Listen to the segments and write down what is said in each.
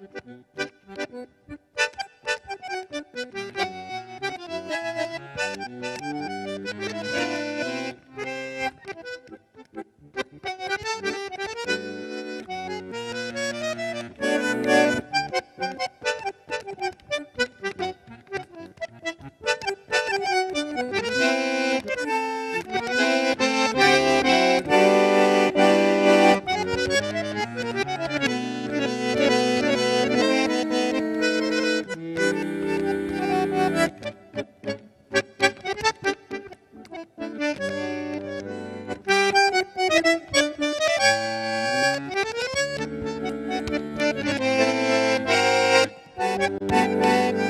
ハハハハ。Música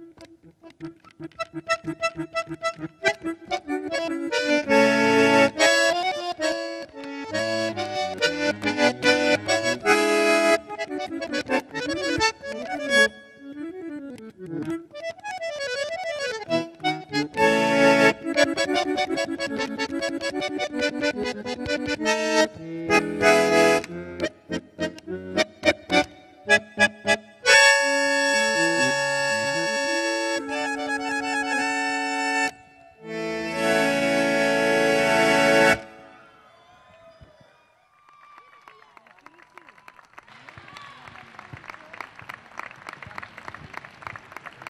Thank you.